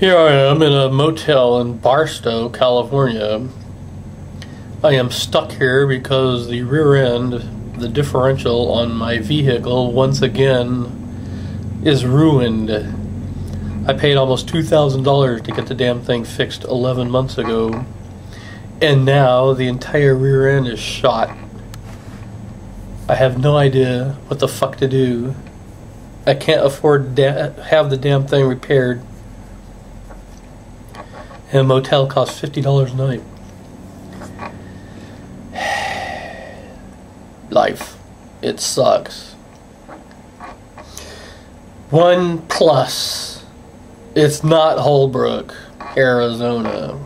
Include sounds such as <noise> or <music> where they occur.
Here I am in a motel in Barstow, California. I am stuck here because the rear end, the differential on my vehicle, once again is ruined. I paid almost $2,000 to get the damn thing fixed 11 months ago, and now the entire rear end is shot. I have no idea what the fuck to do. I can't afford to have the damn thing repaired. And a motel costs fifty dollars a night. <sighs> Life. It sucks. One plus. It's not Holbrook, Arizona.